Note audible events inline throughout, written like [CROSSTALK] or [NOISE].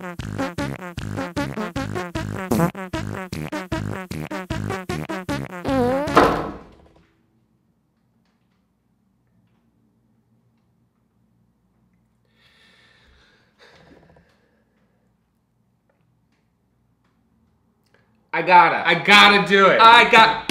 I gotta. I gotta do it. I got.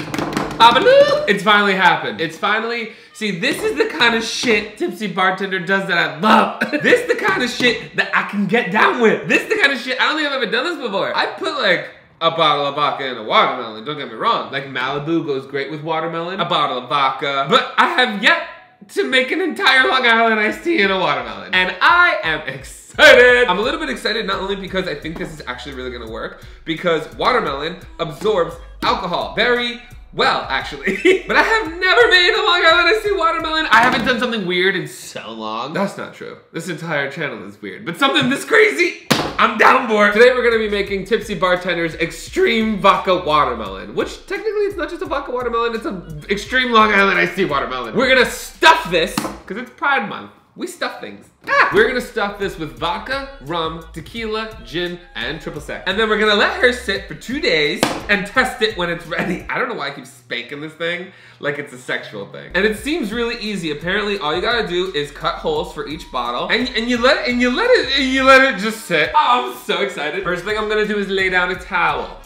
It's finally happened. It's finally. See, this is the kind of shit Tipsy Bartender does that I love. [LAUGHS] this is the kind of shit that I can get down with. This is the kind of shit. I don't think I've ever done this before. I put like a bottle of vodka in a watermelon. Don't get me wrong. Like Malibu goes great with watermelon. A bottle of vodka. But I have yet to make an entire Long Island iced tea in a watermelon. And I am excited. I'm a little bit excited not only because I think this is actually really gonna work, because watermelon absorbs alcohol very well, actually. [LAUGHS] but I have never made a Long Island iced tea watermelon. I haven't done something weird in so long. That's not true. This entire channel is weird. But something this crazy, I'm down for. It. Today we're gonna be making Tipsy Bartender's Extreme Vodka Watermelon, which technically it's not just a vodka watermelon, it's an extreme Long Island iced tea watermelon. We're gonna stuff this, because it's Pride Month. We stuff things. Ah! We're gonna stuff this with vodka, rum, tequila, gin, and triple sec. And then we're gonna let her sit for two days and test it when it's ready. I don't know why I keep spanking this thing like it's a sexual thing. And it seems really easy. Apparently, all you gotta do is cut holes for each bottle, and, and you let and you let it and you let it just sit. Oh, I'm so excited. First thing I'm gonna do is lay down a towel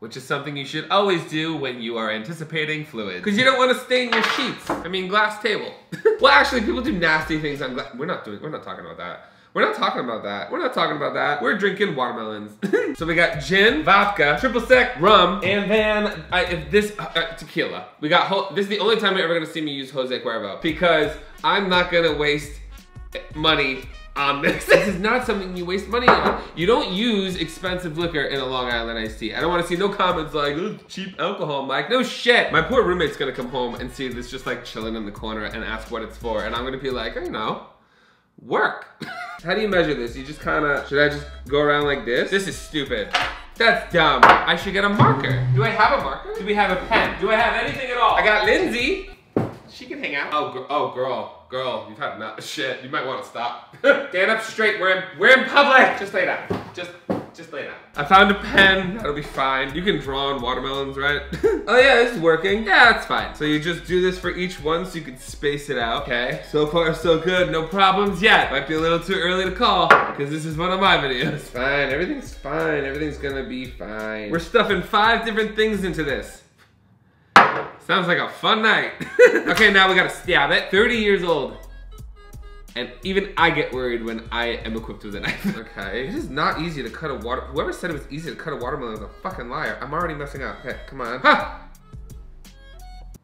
which is something you should always do when you are anticipating fluid. Because you don't want to stain your sheets. I mean, glass table. [LAUGHS] well, actually, people do nasty things on glass. We're not doing, we're not talking about that. We're not talking about that. We're not talking about that. We're drinking watermelons. [LAUGHS] so we got gin, vodka, triple sec, rum, and then I, if this uh, uh, tequila. We got this is the only time you're ever gonna see me use Jose Cuervo because I'm not gonna waste money on um, this. [LAUGHS] this is not something you waste money on. You don't use expensive liquor in a Long Island iced tea. I don't want to see no comments like, cheap alcohol, Mike. No shit. My poor roommate's gonna come home and see this just like chilling in the corner and ask what it's for. And I'm gonna be like, I know, work. [LAUGHS] How do you measure this? You just kinda, should I just go around like this? This is stupid. That's dumb. I should get a marker. Do I have a marker? Do we have a pen? Do I have anything at all? I got Lindsay. She can hang out. Oh, gr oh, girl, girl, you've had enough. Shit, you might want to stop. [LAUGHS] Stand up straight. We're in, we're in public. Just lay down. Just, just lay down. I found a pen. That'll be fine. You can draw on watermelons, right? [LAUGHS] oh yeah, this is working. Yeah, it's fine. So you just do this for each one so you can space it out. Okay. So far, so good. No problems yet. Might be a little too early to call because this is one of my videos. It's fine. Everything's fine. Everything's gonna be fine. We're stuffing five different things into this. Sounds like a fun night. [LAUGHS] okay, now we gotta stab it. 30 years old. And even I get worried when I am equipped with a knife. [LAUGHS] okay, it is not easy to cut a water. Whoever said it was easy to cut a watermelon is a fucking liar. I'm already messing up. Okay, come on. Ha!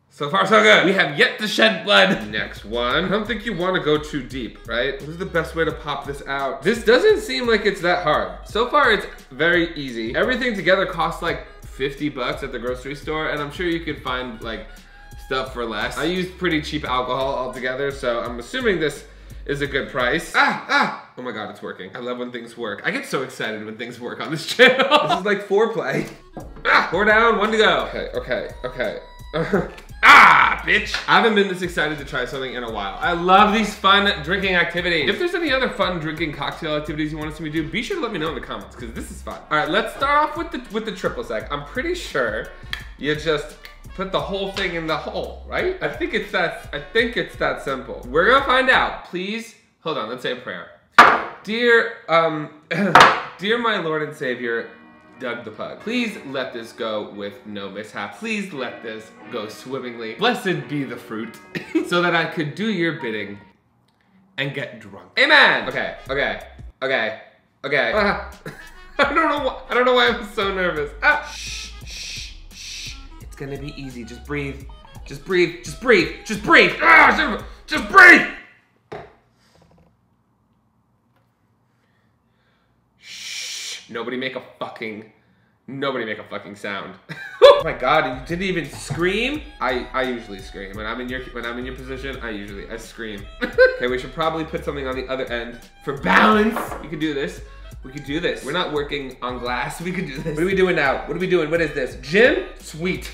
So far, so good. We have yet to shed blood. [LAUGHS] Next one. I don't think you want to go too deep, right? What is the best way to pop this out? This doesn't seem like it's that hard. So far, it's very easy. Everything together costs like 50 bucks at the grocery store, and I'm sure you could find like stuff for less. I used pretty cheap alcohol altogether, so I'm assuming this is a good price. Ah, ah! Oh my god, it's working. I love when things work. I get so excited when things work on this [LAUGHS] channel. this is like foreplay. Ah, pour down, one to go. Okay, okay, okay. [LAUGHS] ah, bitch! I haven't been this excited to try something in a while. I love these fun drinking activities. If there's any other fun drinking cocktail activities you want to see me do, be sure to let me know in the comments, because this is fun. All right, let's start off with the, with the triple sec. I'm pretty sure you just put the whole thing in the hole, right? I think it's that, I think it's that simple. We're gonna find out. Please, hold on, let's say a prayer. Dear, um, [CLEARS THROAT] dear my Lord and Savior, Doug the Pug. Please let this go with no mishap. Please let this go swimmingly. Blessed be the fruit, [LAUGHS] so that I could do your bidding and get drunk. Amen! Okay, okay, okay, okay. Ah, [LAUGHS] I don't know why, I don't know why I'm so nervous. Ah, shh, shh, shh. It's gonna be easy, just breathe. Just breathe, just breathe, just breathe. Ah, just breathe! Nobody make a fucking, nobody make a fucking sound. [LAUGHS] oh my god, you didn't even scream? I, I usually scream. When I'm in your when I'm in your position, I usually I scream. [LAUGHS] okay, we should probably put something on the other end for balance. You could do this. We could do this. We're not working on glass. [LAUGHS] We could do this. What are we doing now? What are we doing? What is this? Jim? Sweet.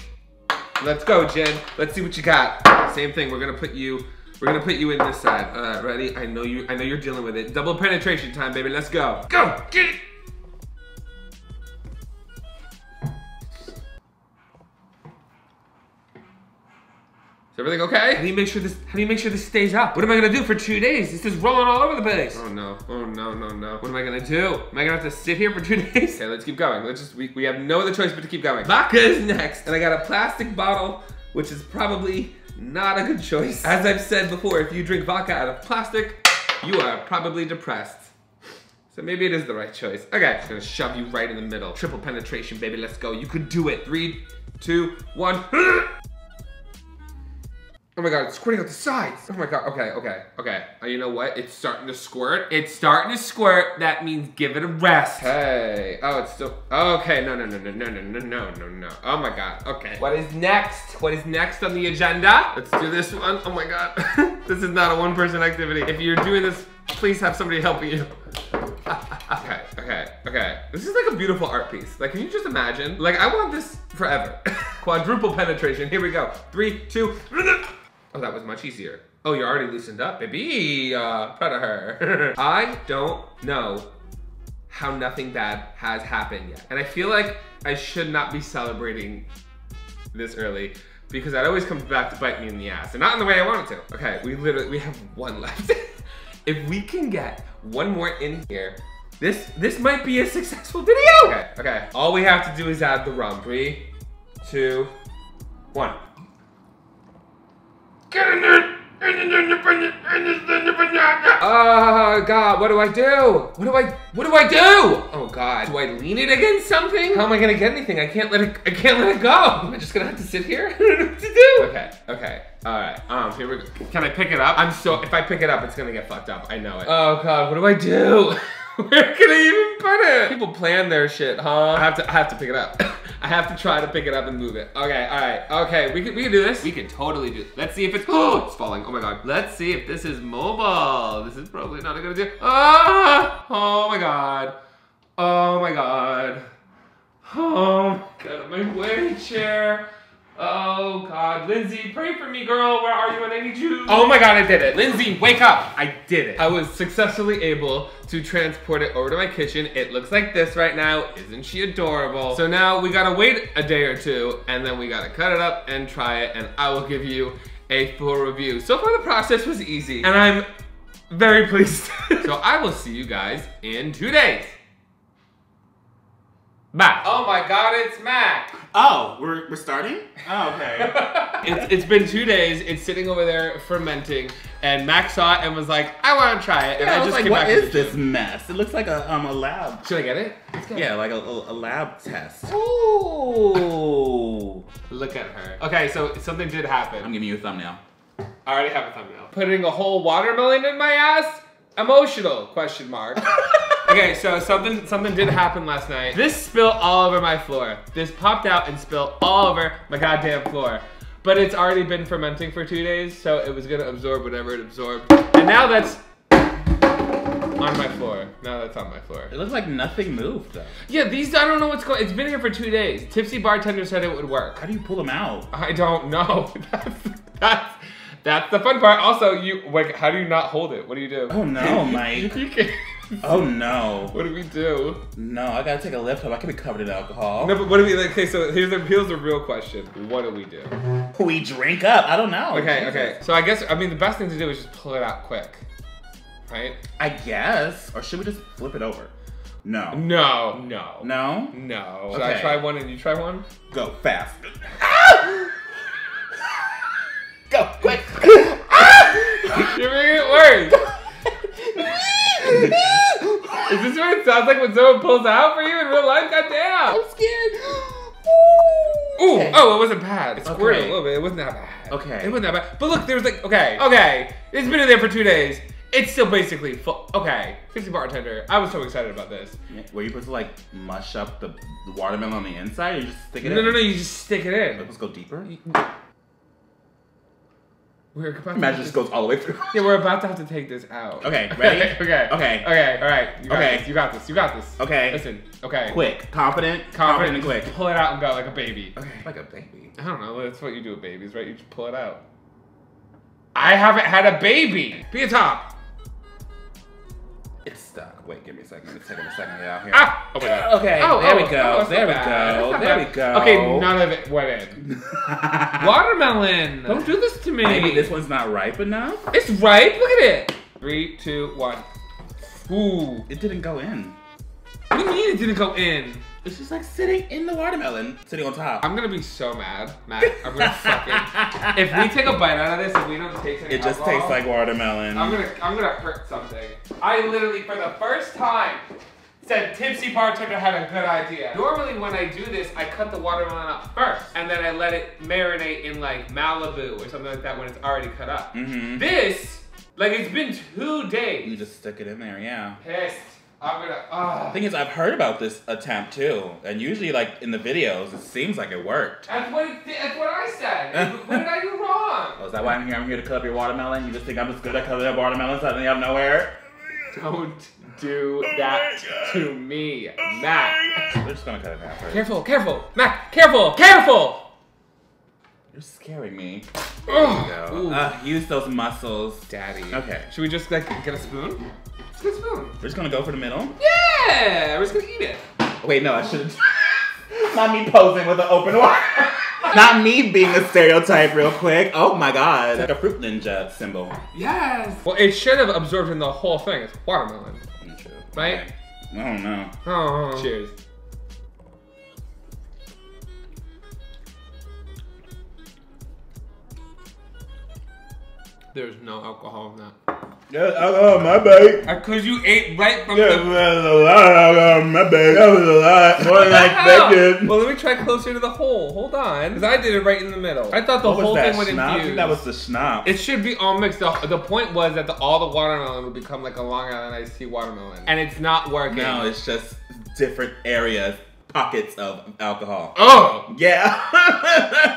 Let's go, Jen. Let's see what you got. Same thing. We're gonna put you We're gonna put you in this side. All right, ready? I know you. I know you're dealing with it. Double penetration time, baby. Let's go. Go. Get it. Everything okay? How do you make sure this? How do you make sure this stays up? What am I gonna do for two days? This is rolling all over the place. Oh no! Oh no! No no! What am I gonna do? Am I gonna have to sit here for two [LAUGHS] days? Okay, let's keep going. Let's just we, we have no other choice but to keep going. Vodka is next, and I got a plastic bottle, which is probably not a good choice. As I've said before, if you drink vodka out of plastic, you are probably depressed. So maybe it is the right choice. Okay, I'm just gonna shove you right in the middle. Triple penetration, baby. Let's go. You could do it. Three, two, one. [GASPS] [LAUGHS] Oh my god, it's squirting out the sides. Oh my god, okay, okay, okay. Uh, you know what? It's starting to squirt. It's starting to squirt. That means give it a rest. Hey. Oh, it's still. Okay, no, no, no, no, no, no, no, no, no, no. Oh my god, okay. What is next? What is next on the agenda? Let's do this one. Oh my god. [LAUGHS] this is not a one person activity. If you're doing this, please have somebody helping you. [LAUGHS] okay, okay, okay. This is like a beautiful art piece. Like, can you just imagine? Like, I want this forever. [LAUGHS] Quadruple penetration. Here we go. Three, two. Oh, that was much easier. Oh, you're already loosened up, baby. Uh, proud of her. [LAUGHS] I don't know how nothing bad has happened yet. And I feel like I should not be celebrating this early because that always comes back to bite me in the ass. And not in the way I want it to. Okay, we literally, we have one [LAUGHS] left. if we can get one more in here, this this might be a successful video. Okay, okay. All we have to do is add the rum. Three, two, one. Oh God, what do I do? What do I, what do I do? Oh God, do I lean it against something? How am I gonna get anything? I can't let it, I can't let it go. Am I just gonna have to sit here? [LAUGHS] I don't know what to do. Okay, okay, all right, um, here we go. Can I pick it up? I'm so, if I pick it up, it's gonna get fucked up. I know it. Oh God, what do I do? [LAUGHS] Where can I even put it? People plan their shit, huh? I have to, I have to pick it up. [LAUGHS] I have to try to pick it up and move it. Okay, all right, okay, we can, we can do this. We can totally do it. Let's see if it's, [GASPS] oh, it's falling, oh my God. Let's see if this is mobile. This is probably not a good idea. Ah, oh my God. Oh my God. Oh, out of my way, chair. Oh God, Lindsay, pray for me, girl. Where are you? And I need you. Oh my God, I did it. Lindsay, wake up. I did it. I was successfully able to transport it over to my kitchen. It looks like this right now. Isn't she adorable? So now we gotta wait a day or two and then we gotta cut it up and try it and I will give you a full review. So far the process was easy and I'm very pleased. [LAUGHS] so I will see you guys in two days. Bye. Oh my God, it's Mac. Oh, we're, we're starting? [LAUGHS] Oh, okay. it's, it's been two days. It's sitting over there fermenting, and Mac saw it and was like, "I want to try it." And yeah, I, I was just like, came "What back is with the this mess? It looks like a um a lab." Should I get it? Yeah, like a, a, a lab test. Ooh. Look at her. Okay, so something did happen. I'm giving you a thumbnail. I already have a thumbnail. Putting a whole watermelon in my ass? Emotional? Question mark. [LAUGHS] okay, so something something did happen last night. This spilled all over my floor. This popped out and spilled all over my goddamn floor. But it's already been fermenting for two days, so it was gonna absorb whatever it absorbed. And now that's on my floor. Now that's on my floor. It looks like nothing moved though. Yeah, these I don't know what's going. It's been here for two days. Tipsy bartender said it would work. How do you pull them out? I don't know. [LAUGHS] that's that's that's the fun part. Also, you like how do you not hold it? What do you do? Oh no, [LAUGHS] Mike. you Oh no. What do we do? No, I gotta take a lift home. I can be covered in alcohol. No, but what do we like? Okay, so here's the here's the real question. What do we do? We drink up. I don't know. Okay, Jesus. okay. So I guess I mean the best thing to do is just pull it out quick, right? I guess. Or should we just flip it over? No. No, no, No? no. Should I try one and you try one? Go fast. [LAUGHS] Ah! Go quick. [LAUGHS] Ah! You're making it worse. [LAUGHS] Is this what it sounds like when someone pulls out for you in real life? Goddamn. I'm scared. Ooh, Okay. oh, it wasn't bad. It squirted Okay. a little bit. It wasn't that bad. Okay. It wasn't that bad. But look, there's like, okay, okay. It's been in there for two days. It's still basically full. Okay, Tipsy bartender. I was so excited about this. Were you supposed to like mush up the, the watermelon on the inside or you just stick it No, in? no, no, no. you just stick it in. Let's go deeper. We're about to Imagine just goes all the way through. [LAUGHS] Yeah, we're about to have to take this out. Okay, ready? [LAUGHS] okay. Okay. Okay, all right. You got Okay. this. You got this. You got this. Okay. Listen. Okay. Quick, confident, Confident, confident, and quick. Pull it out and go like a baby. Okay, like a baby. I don't know. That's what you do with babies, right? You just pull it out. I haven't had a baby. Be a top. It's stuck. Wait, give me a second. It's taking a second to get out here. Ah! Oh my god. Okay, Oh, there oh, we go. oh, there we go. There we go. Okay, none of it went in. [LAUGHS] Watermelon. Don't do this to me. Maybe this one's not ripe enough. It's ripe. Look at it. Three, two, one. Ooh. It didn't go in. What do you mean it didn't go in? It's just like sitting in the watermelon, sitting on top. I'm gonna be so mad, Mac. I'm gonna fucking. [LAUGHS] if we take a bite out of this if we don't taste any it just alcohol, tastes like watermelon. I'm gonna, I'm gonna hurt something. I literally, for the first time, said tipsy bartender had a good idea. Normally, when I do this, I cut the watermelon up first, and then I let it marinate in like Malibu or something like that when it's already cut up. Mm-hmm. This, like, it's been two days. You just stick it in there, yeah. Pissed. I'm gonna. The Ah. thing is, I've heard about this attempt too, and usually, like in the videos, it seems like it worked. That's what. It, that's what I said. [LAUGHS] what did I do wrong? Oh, is that why I'm here? I'm here to cut up your watermelon. You just think I'm just good at cutting up watermelons suddenly out of nowhere? Don't do that to me, Mac. We're just gonna cut it half. Right? Careful, careful, Mac. Careful, careful. You're scaring me. Oh, Go. Uh, use those muscles. Daddy. Okay. Should we just like get a spoon? Let's get a spoon. We're just gonna go for the middle. Yeah, we're just gonna eat it. Wait, no, I should. [LAUGHS] Not me posing with an open one. [LAUGHS] Not me being a stereotype real quick. Oh my god. It's like a fruit ninja symbol. Yes. Well, it should have absorbed in the whole thing. It's watermelon. True. Right? Okay. I don't know. Oh. Cheers. There's no alcohol in that. Yeah, oh, my bad. Because you ate right from Yeah, the. was a lot. uh, my bad. That was a lot. More than I [LAUGHS] expected. Well, let me try closer to the hole. Hold on. Because I did it right in the middle. I thought the What whole thing would schnapp? I infuse. think that was the schnapp. It should be all mixed up. The point was that the, all the watermelon would become like a Long Island iced tea watermelon. And it's not working. no, it's just different areas, pockets of alcohol. Oh! Yeah.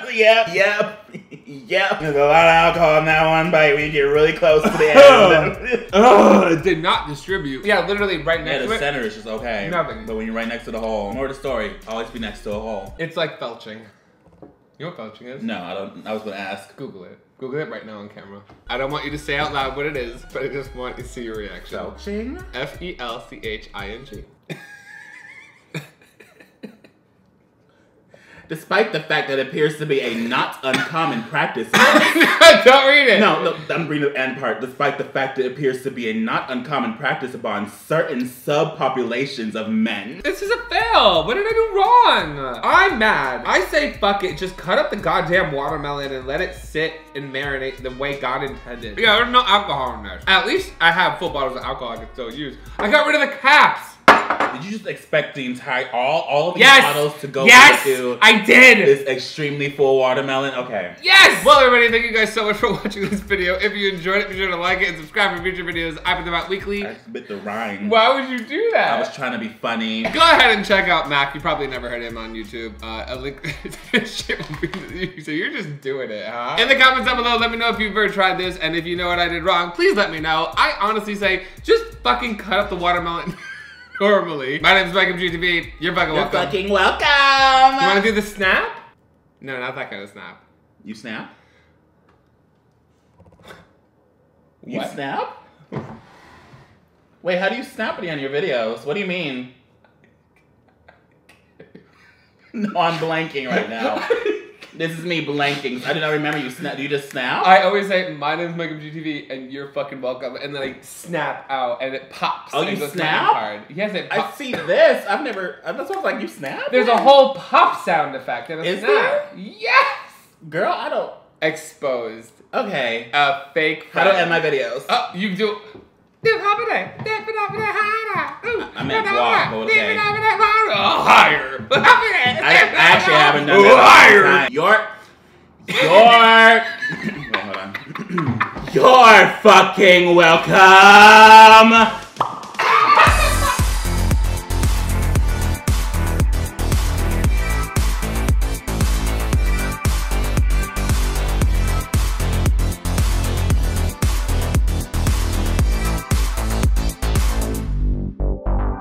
[LAUGHS] yep. Yep. Yep. There's a lot of alcohol in that one bite when you get really close to the end. [LAUGHS] Oh, it did not distribute. Yeah, literally right yeah, next the to it. center is just okay. Nothing. But when you're right next to the hole, more the story, always be next to a hole. It's like felching. You know what felching is? No, I don't. I was gonna ask. Google it. Google it right now on camera. I don't want you to say out loud what it is, but I just want to see your reaction. Belching? F E L C H I N G. [LAUGHS] Despite the fact that it appears to be a not uncommon practice. [LAUGHS] Don't read it. No, no, I'm reading the end part. Despite the fact that it appears to be a not uncommon practice upon certain subpopulations of men. This is a fail. What did I do wrong? I'm mad. I say fuck it. Just cut up the goddamn watermelon and let it sit and marinate the way God intended. Yeah, there's no alcohol in there. At least I have full bottles of alcohol I can still use. I got rid of the caps. Did you just expect the entire all all of these Yes. bottles to go yes, into I did. this extremely full watermelon? Okay. Yes! Well, everybody, thank you guys so much for [LAUGHS] watching this video. If you enjoyed it, be sure to like it and subscribe for future videos. I put them out weekly. I bit the rhyme. Why would you do that? I was trying to be funny. Go ahead and check out Mac. You probably never heard him on YouTube. Uh, a link. [LAUGHS] shit will be- [LAUGHS] so you're just doing it, huh? In the comments down below, let me know if you've ever tried this, and if you know what I did wrong, please let me know. I honestly say, just fucking cut up the watermelon normally. My name's Mike from GTV. You're fucking You're welcome. fucking welcome. You want to do the snap? No, not that kind of snap. You snap? You What? snap? Wait, how do you snap it on your videos? What do you mean? [LAUGHS] No, I'm blanking right now. [LAUGHS] this is me blanking. I do not remember you snap. Do you just snap? I always say, my name's Mike from GTV, and you're fucking welcome. And then I snap out, and it pops. Oh, you snap? card. Yes, it I see this. I've never. That's what I was like. You snap? There's a whole pop sound effect and a Is snap. there? Yes! girl. I don't. Exposed. Okay. A fake How do I end my videos? Oh, you do. I meant guac, but okay. Oh, higher. I actually haven't done that. in a long higher. time. Your. Your. Wait, hold on. You're fucking welcome.